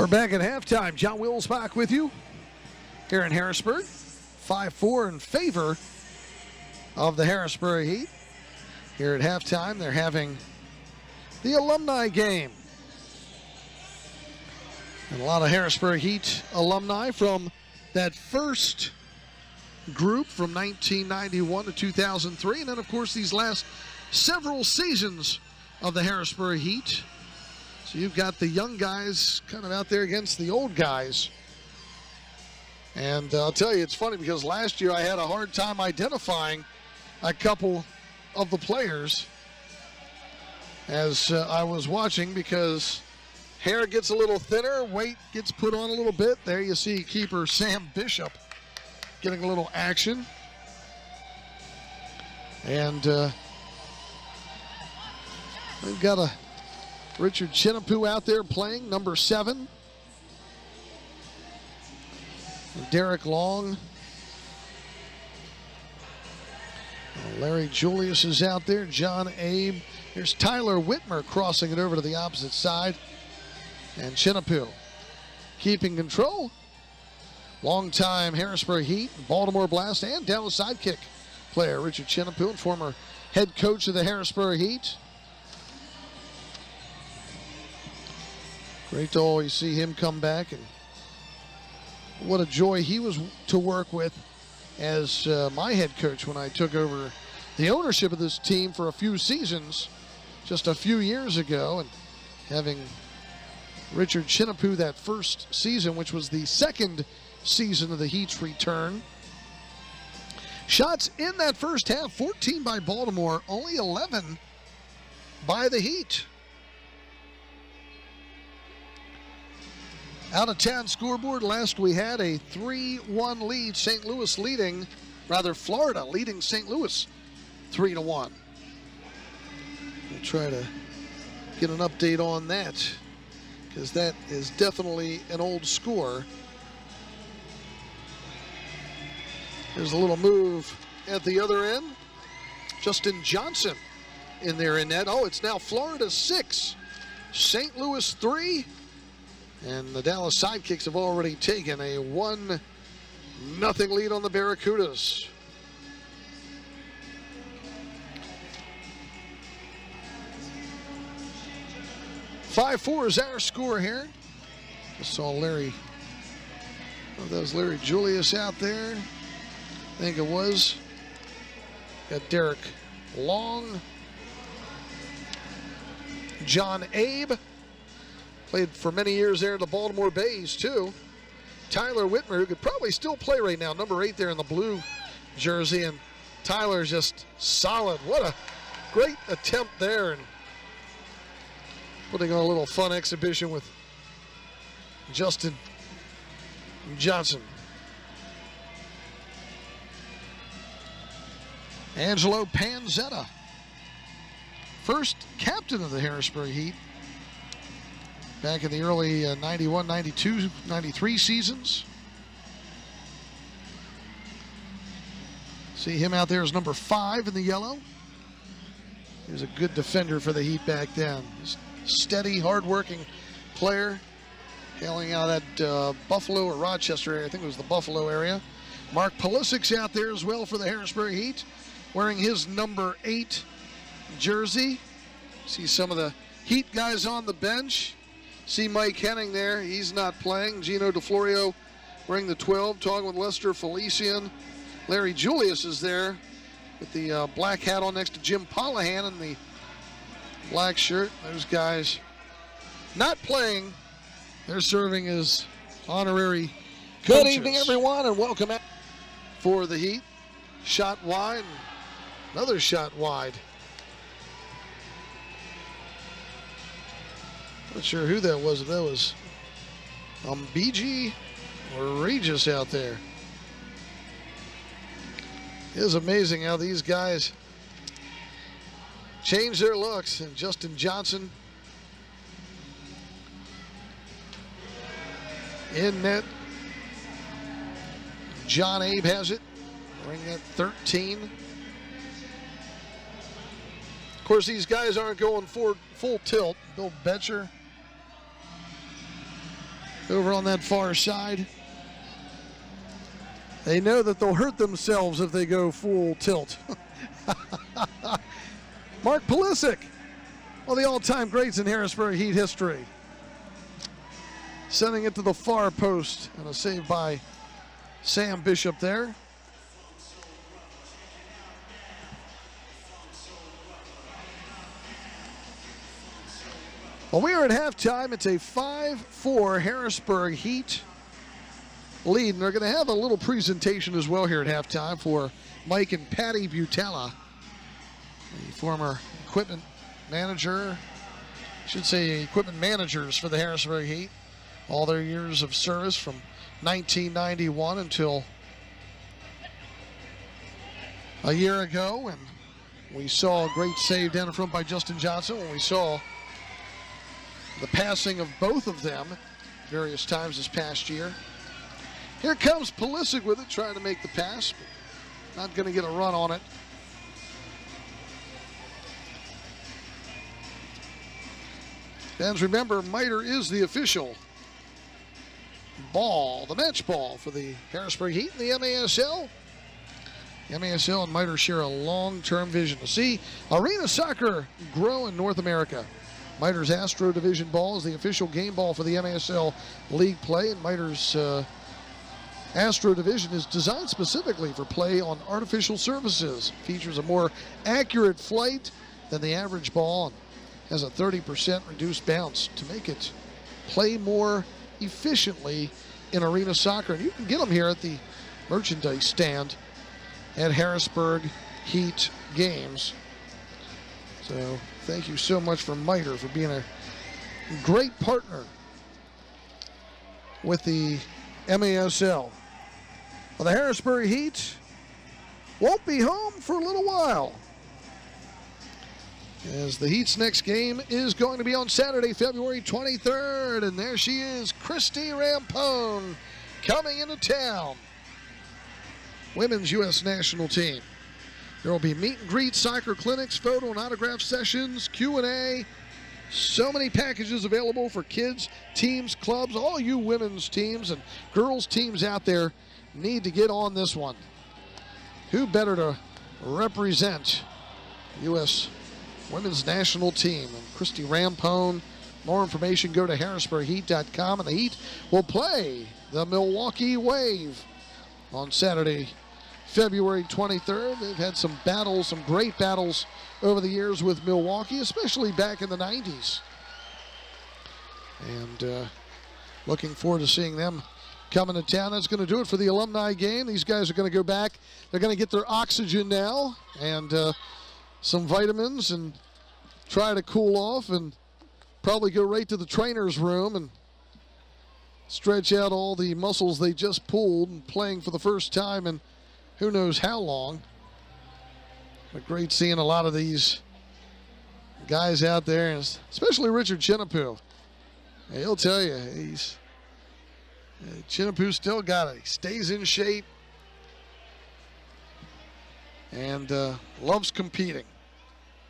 We're back at halftime. John Wills back with you here in Harrisburg. 5 4 in favor of the Harrisburg Heat. Here at halftime, they're having the alumni game. And a lot of Harrisburg Heat alumni from that first group from 1991 to 2003. And then, of course, these last several seasons of the Harrisburg Heat. So you've got the young guys kind of out there against the old guys. And uh, I'll tell you, it's funny because last year I had a hard time identifying a couple of the players as uh, I was watching because hair gets a little thinner, weight gets put on a little bit. There you see keeper Sam Bishop getting a little action. And uh, we've got a Richard Chinapoo out there playing, number seven. Derek Long. Larry Julius is out there. John Abe. Here's Tyler Witmer crossing it over to the opposite side. And Chinapoo keeping control. Longtime Harrisburg Heat, Baltimore Blast, and Dallas sidekick player Richard Chinapoo, former head coach of the Harrisburg Heat. Great to always see him come back, and what a joy he was to work with as uh, my head coach when I took over the ownership of this team for a few seasons just a few years ago, and having Richard Chinapoo that first season, which was the second season of the Heat's return. Shots in that first half 14 by Baltimore, only 11 by the Heat. Out of town scoreboard, last we had a 3 1 lead. St. Louis leading, rather, Florida leading St. Louis 3 to 1. We'll try to get an update on that because that is definitely an old score. There's a little move at the other end. Justin Johnson in there in net. Oh, it's now Florida 6, St. Louis 3. And the Dallas Sidekicks have already taken a 1 nothing lead on the Barracudas. Five four is our score here. Just saw Larry. Oh, that was Larry Julius out there. I think it was. Got Derek Long. John Abe. Played for many years there in the Baltimore Bays, too. Tyler Witmer, who could probably still play right now, number eight there in the blue jersey. And Tyler's just solid. What a great attempt there. And putting on a little fun exhibition with Justin Johnson. Angelo Panzetta, first captain of the Harrisburg Heat back in the early uh, 91, 92, 93 seasons. See him out there as number five in the yellow. He was a good defender for the Heat back then. Just steady, hardworking player, hailing out of that uh, Buffalo or Rochester area. I think it was the Buffalo area. Mark Pulisic's out there as well for the Harrisburg Heat, wearing his number eight jersey. See some of the Heat guys on the bench. See Mike Henning there. He's not playing. Gino DiFlorio wearing the 12, talking with Lester Felician. Larry Julius is there with the uh, black hat on next to Jim Pollihan in the black shirt. Those guys not playing. They're serving as honorary Good evening, everyone, and welcome for the Heat. Shot wide, another shot wide. Not sure who that was. That was um, BG or Regis out there. It is amazing how these guys change their looks. And Justin Johnson in net. John Abe has it, ring at 13. Of course, these guys aren't going for full tilt. Bill Becher over on that far side. They know that they'll hurt themselves if they go full tilt. Mark Pulisic, one of the all-time greats in Harrisburg Heat history. Sending it to the far post and a save by Sam Bishop there. Well, we are at halftime. It's a 5-4 Harrisburg Heat lead. And they're going to have a little presentation as well here at halftime for Mike and Patty Butella, the former equipment manager, should say equipment managers for the Harrisburg Heat. All their years of service from 1991 until a year ago. And we saw a great save down in front by Justin Johnson when we saw the passing of both of them various times this past year. Here comes Pulisic with it, trying to make the pass, not going to get a run on it. Fans remember, Mitre is the official ball, the match ball for the Harrisburg Heat and the MASL. MASL and Mitre share a long-term vision to see arena soccer grow in North America. Mitre's Astro Division ball is the official game ball for the MASL league play, and Mitre's uh, Astro Division is designed specifically for play on artificial surfaces. Features a more accurate flight than the average ball and has a 30% reduced bounce to make it play more efficiently in arena soccer. And you can get them here at the merchandise stand at Harrisburg Heat Games. So thank you so much for Mitre for being a great partner with the MASL. Well, the Harrisburg Heat won't be home for a little while. As the Heat's next game is going to be on Saturday, February 23rd. And there she is, Christie Rampone, coming into town. Women's U.S. national team. There will be meet and greet, soccer clinics, photo and autograph sessions, Q&A. So many packages available for kids, teams, clubs, all you women's teams and girls teams out there need to get on this one. Who better to represent U.S. women's national team? And Christie Rampone. More information, go to harrisburgheat.com. And the Heat will play the Milwaukee Wave on Saturday, February 23rd. They've had some battles, some great battles over the years with Milwaukee, especially back in the 90s. And uh, looking forward to seeing them coming to town. That's going to do it for the alumni game. These guys are going to go back. They're going to get their oxygen now and uh, some vitamins and try to cool off and probably go right to the trainer's room and stretch out all the muscles they just pulled playing for the first time in who knows how long. But great seeing a lot of these guys out there, and especially Richard Chinapoo. He'll tell you, he's uh, Chinapoo still got it. He stays in shape and uh, loves competing.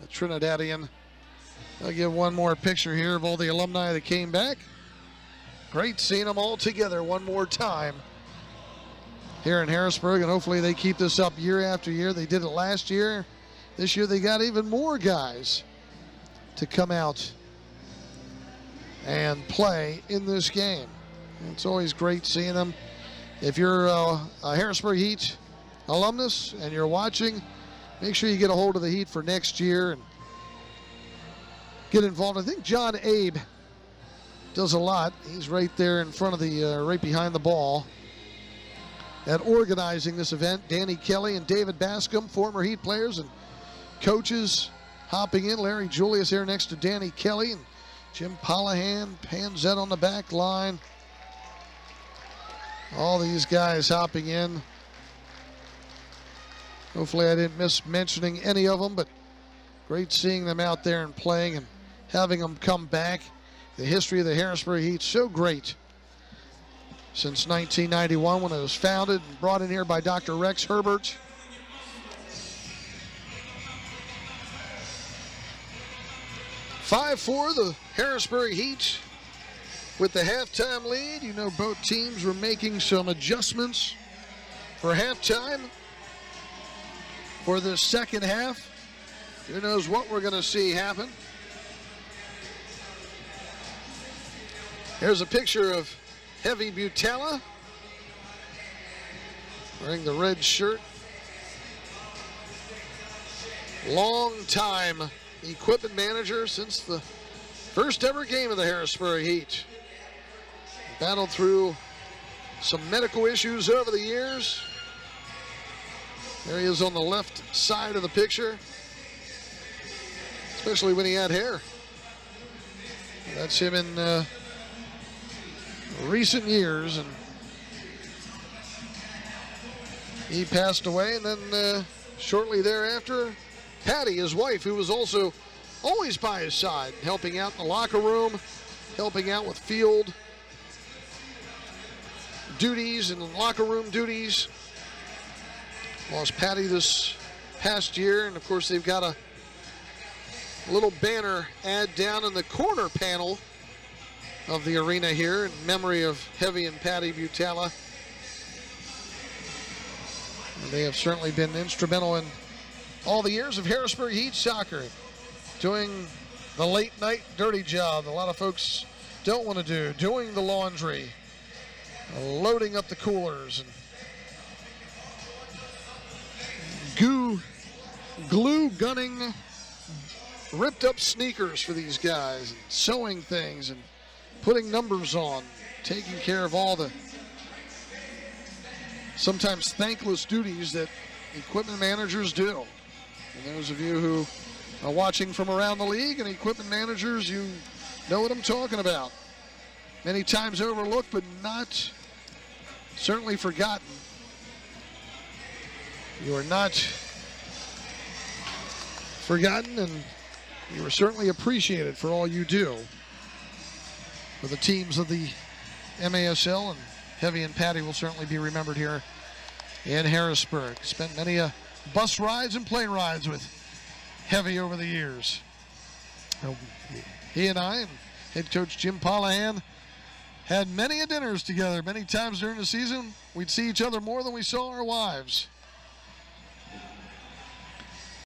The Trinidadian. I'll give one more picture here of all the alumni that came back. Great seeing them all together one more time here in Harrisburg, and hopefully they keep this up year after year. They did it last year. This year they got even more guys to come out and play in this game. It's always great seeing them. If you're uh, a Harrisburg Heat alumnus and you're watching, make sure you get a hold of the Heat for next year and get involved. I think John Abe does a lot. He's right there in front of the, uh, right behind the ball at organizing this event. Danny Kelly and David Bascom, former Heat players and coaches hopping in. Larry Julius here next to Danny Kelly and Jim Pollihan, Panzet on the back line. All these guys hopping in. Hopefully I didn't miss mentioning any of them, but great seeing them out there and playing and having them come back. The history of the Harrisburg Heat so great since 1991 when it was founded and brought in here by Dr. Rex Herbert. Five four, the Harrisburg Heat with the halftime lead. You know both teams were making some adjustments for halftime for the second half. Who knows what we're going to see happen. Here's a picture of Heavy Butella. wearing the red shirt. Long time equipment manager since the first ever game of the Harrisburg Heat. Battled through some medical issues over the years. There he is on the left side of the picture, especially when he had hair. That's him in uh, recent years, and he passed away. And then uh, shortly thereafter, Patty, his wife, who was also always by his side, helping out in the locker room, helping out with field duties and locker room duties. Lost Patty this past year, and of course they've got a little banner ad down in the corner panel of the arena here in memory of Heavy and Patty Butala. They have certainly been instrumental in all the years of Harrisburg Heat soccer, doing the late night dirty job a lot of folks don't want to do, doing the laundry, loading up the coolers, and goo, glue gunning ripped up sneakers for these guys, and sewing things, and putting numbers on, taking care of all the sometimes thankless duties that equipment managers do. And those of you who are watching from around the league and equipment managers, you know what I'm talking about. Many times overlooked, but not certainly forgotten. You are not forgotten, and you are certainly appreciated for all you do for the teams of the MASL, and Heavy and Patty will certainly be remembered here in Harrisburg. Spent many uh, bus rides and plane rides with Heavy over the years. He and I and head coach Jim Pollihan had many a dinners together. Many times during the season, we'd see each other more than we saw our wives.